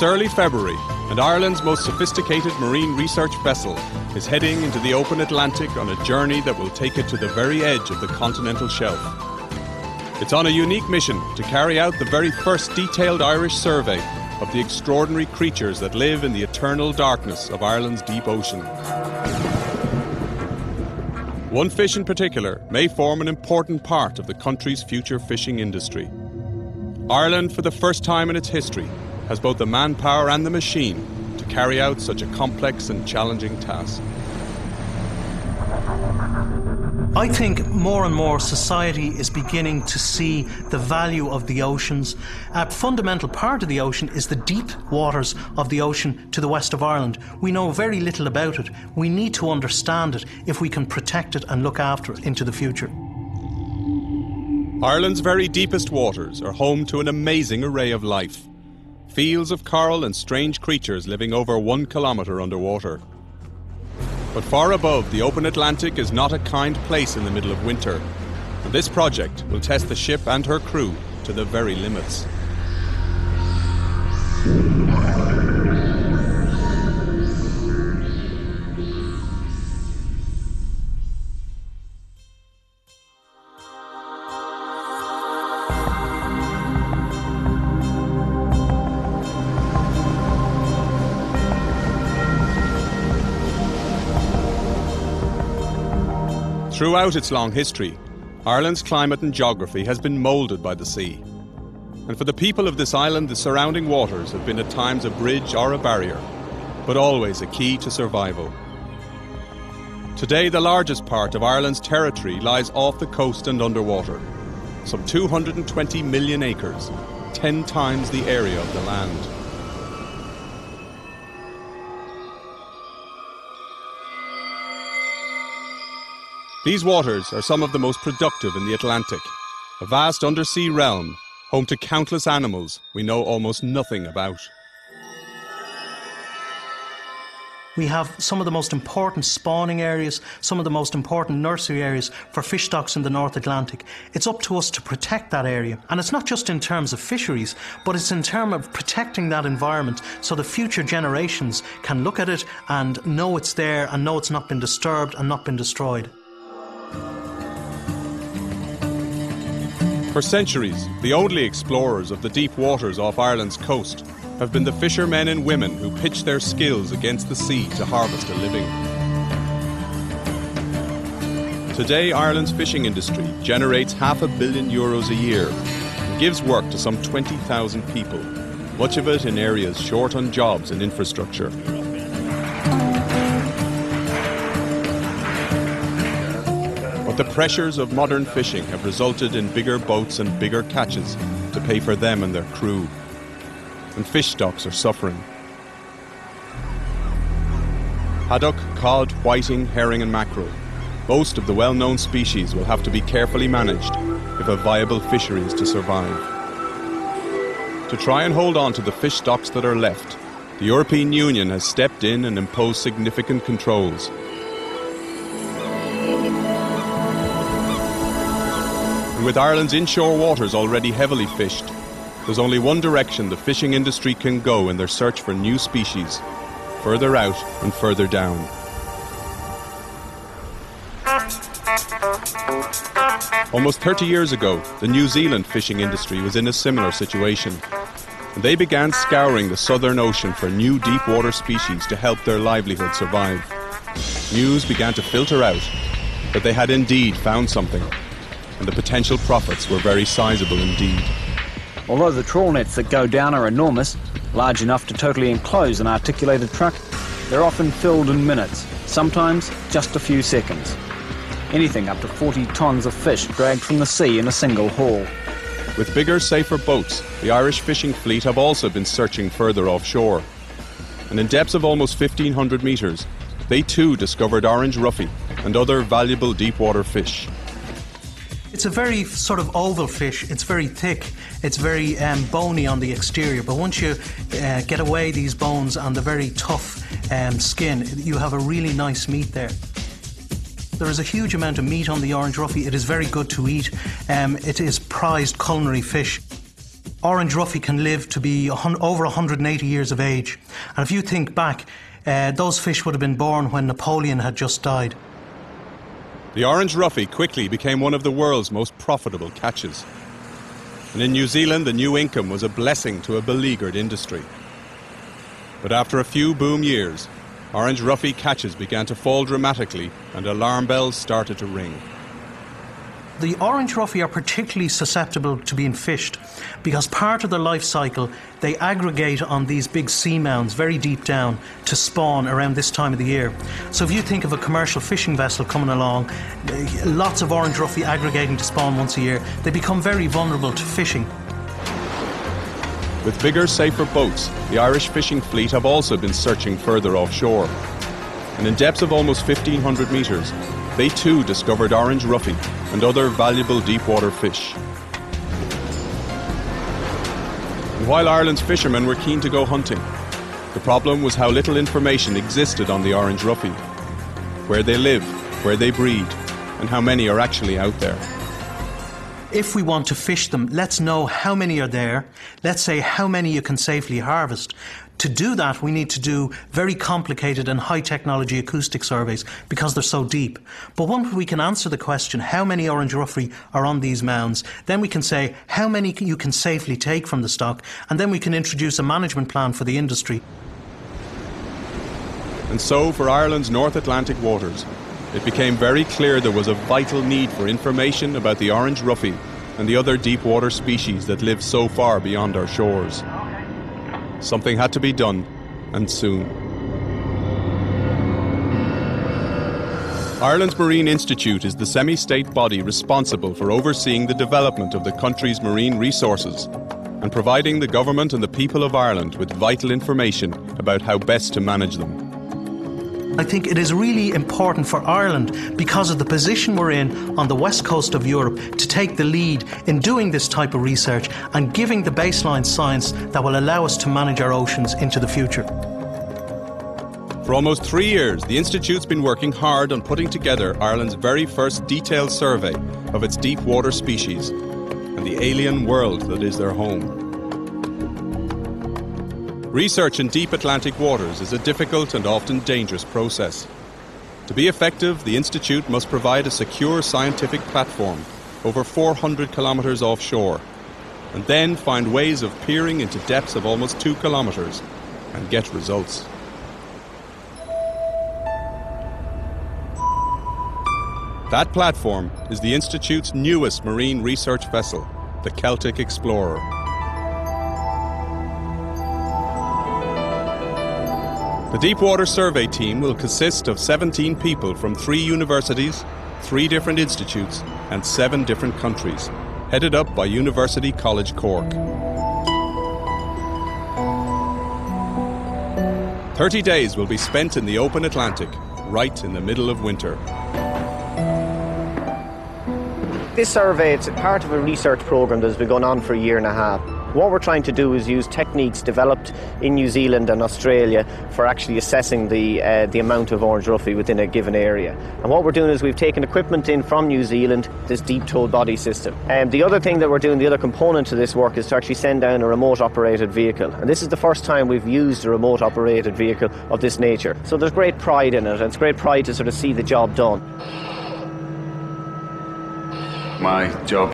It's early February, and Ireland's most sophisticated marine research vessel is heading into the open Atlantic on a journey that will take it to the very edge of the continental shelf. It's on a unique mission to carry out the very first detailed Irish survey of the extraordinary creatures that live in the eternal darkness of Ireland's deep ocean. One fish in particular may form an important part of the country's future fishing industry. Ireland, for the first time in its history, has both the manpower and the machine to carry out such a complex and challenging task. I think more and more society is beginning to see the value of the oceans. A fundamental part of the ocean is the deep waters of the ocean to the west of Ireland. We know very little about it. We need to understand it if we can protect it and look after it into the future. Ireland's very deepest waters are home to an amazing array of life. Fields of coral and strange creatures living over one kilometre underwater. But far above, the open Atlantic is not a kind place in the middle of winter. And this project will test the ship and her crew to the very limits. Throughout its long history, Ireland's climate and geography has been moulded by the sea. And for the people of this island, the surrounding waters have been at times a bridge or a barrier, but always a key to survival. Today, the largest part of Ireland's territory lies off the coast and underwater, some 220 million acres, 10 times the area of the land. These waters are some of the most productive in the Atlantic, a vast undersea realm home to countless animals we know almost nothing about. We have some of the most important spawning areas, some of the most important nursery areas for fish stocks in the North Atlantic. It's up to us to protect that area. And it's not just in terms of fisheries, but it's in terms of protecting that environment so the future generations can look at it and know it's there and know it's not been disturbed and not been destroyed. For centuries, the only explorers of the deep waters off Ireland's coast have been the fishermen and women who pitch their skills against the sea to harvest a living. Today, Ireland's fishing industry generates half a billion euros a year and gives work to some 20,000 people, much of it in areas short on jobs and infrastructure. The pressures of modern fishing have resulted in bigger boats and bigger catches to pay for them and their crew. And fish stocks are suffering. Haddock, cod, whiting, herring, and mackerel. Most of the well known species will have to be carefully managed if a viable fishery is to survive. To try and hold on to the fish stocks that are left, the European Union has stepped in and imposed significant controls And with Ireland's inshore waters already heavily fished, there's only one direction the fishing industry can go in their search for new species further out and further down. Almost 30 years ago, the New Zealand fishing industry was in a similar situation. And they began scouring the Southern Ocean for new deep water species to help their livelihood survive. News began to filter out that they had indeed found something and the potential profits were very sizable indeed. Although the trawl nets that go down are enormous, large enough to totally enclose an articulated truck, they're often filled in minutes, sometimes just a few seconds. Anything up to 40 tonnes of fish dragged from the sea in a single haul. With bigger, safer boats, the Irish fishing fleet have also been searching further offshore. And in depths of almost 1500 metres, they too discovered orange roughy and other valuable deep-water fish. It's a very sort of oval fish. It's very thick. It's very um, bony on the exterior. But once you uh, get away these bones and the very tough um, skin, you have a really nice meat there. There is a huge amount of meat on the orange roughy. It is very good to eat. Um, it is prized culinary fish. orange roughy can live to be over 180 years of age. And if you think back, uh, those fish would have been born when Napoleon had just died. The orange roughy quickly became one of the world's most profitable catches. And in New Zealand, the new income was a blessing to a beleaguered industry. But after a few boom years, orange roughy catches began to fall dramatically and alarm bells started to ring. The orange roughy are particularly susceptible to being fished because part of their life cycle they aggregate on these big seamounts very deep down to spawn around this time of the year. So if you think of a commercial fishing vessel coming along, eh, lots of orange roughy aggregating to spawn once a year, they become very vulnerable to fishing. With bigger, safer boats, the Irish fishing fleet have also been searching further offshore. And in depths of almost 1500 metres, they too discovered orange roughy and other valuable deep water fish. And while Ireland's fishermen were keen to go hunting, the problem was how little information existed on the orange roughy where they live, where they breed, and how many are actually out there. If we want to fish them, let's know how many are there. Let's say how many you can safely harvest. To do that, we need to do very complicated and high technology acoustic surveys because they're so deep. But once we can answer the question, how many orange roughy are on these mounds, then we can say how many you can safely take from the stock, and then we can introduce a management plan for the industry. And so, for Ireland's North Atlantic waters, it became very clear there was a vital need for information about the orange roughy and the other deep water species that live so far beyond our shores. Something had to be done, and soon. Ireland's Marine Institute is the semi state body responsible for overseeing the development of the country's marine resources and providing the government and the people of Ireland with vital information about how best to manage them. I think it is really important for Ireland, because of the position we're in on the west coast of Europe, to take the lead in doing this type of research and giving the baseline science that will allow us to manage our oceans into the future. For almost three years, the Institute's been working hard on putting together Ireland's very first detailed survey of its deep water species and the alien world that is their home. Research in deep Atlantic waters is a difficult and often dangerous process. To be effective, the Institute must provide a secure scientific platform over 400 kilometres offshore, and then find ways of peering into depths of almost 2 kilometres and get results. That platform is the Institute's newest marine research vessel, the Celtic Explorer. The Deepwater Survey team will consist of 17 people from three universities, three different institutes, and seven different countries, headed up by University College Cork. 30 days will be spent in the open Atlantic, right in the middle of winter. This survey is part of a research programme that's been going on for a year and a half. What we're trying to do is use techniques developed in New Zealand and Australia for actually assessing the uh, the amount of orange roughy within a given area. And what we're doing is we've taken equipment in from New Zealand, this deep towed body system. And the other thing that we're doing, the other component to this work, is to actually send down a remote operated vehicle. And this is the first time we've used a remote operated vehicle of this nature. So there's great pride in it, and it's great pride to sort of see the job done. My job